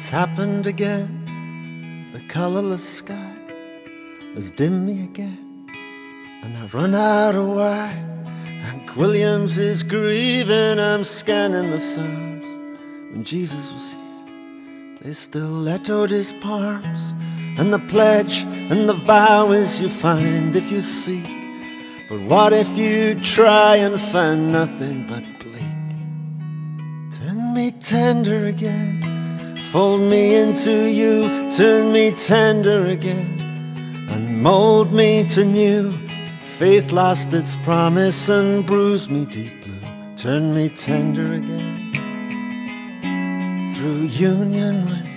It's happened again. The colorless sky has dimmed me again. And I've run out of why. Hank Williams is grieving. I'm scanning the Psalms. When Jesus was here, they still echoed his palms. And the pledge and the vow is you find if you seek. But what if you try and find nothing but bleak? Turn me tender again. Fold me into you, turn me tender again, and mold me to new. Faith lost its promise and bruised me deep blue. Turn me tender again through union with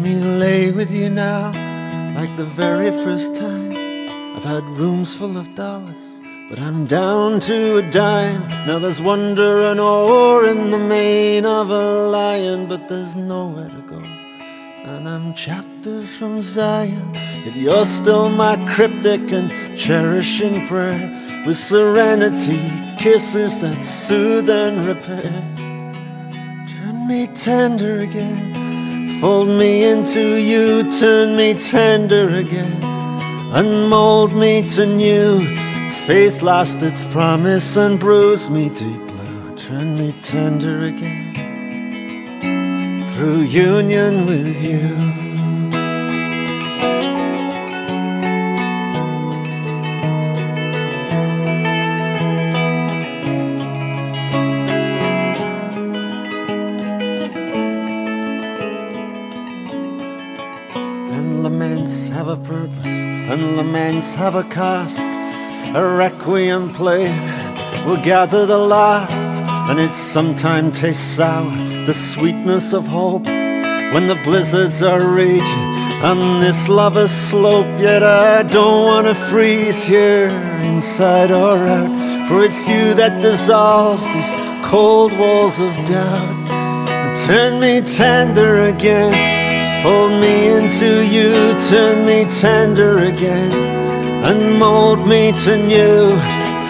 me lay with you now, like the very first time. I've had rooms full of dollars, but I'm down to a dime. Now there's wonder and awe in the mane of a lion, but there's nowhere to go. And I'm chapters from Zion, If you're still my cryptic and cherishing prayer. With serenity, kisses that soothe and repair. Turn me tender again. Fold me into you, turn me tender again, and mold me to new. Faith lost its promise and bruised me deep blue. Turn me tender again through union with you. A purpose, and laments have a cost. A requiem played will gather the last, and it sometimes tastes sour, the sweetness of hope. When the blizzards are raging on this lava slope, yet I don't wanna freeze here, inside or out, for it's you that dissolves these cold walls of doubt. And turn me tender again. Fold me into you, turn me tender again, and mold me to new.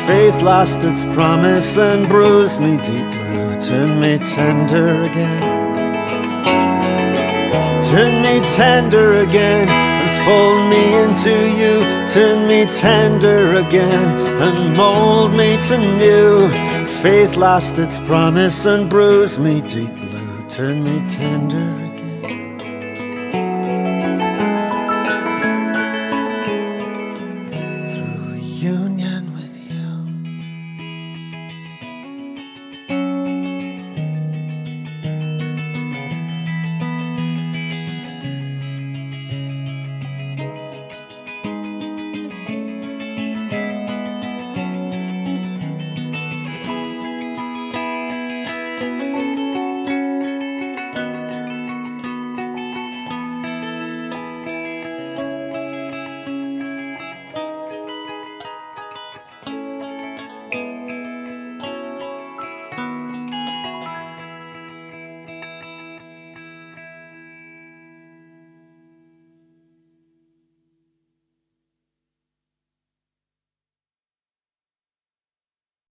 Faith lost its promise and bruised me deep blue. Turn me tender again. Turn me tender again and fold me into you. Turn me tender again and mold me to new. Faith lost its promise and bruised me deep blue. Turn me tender again.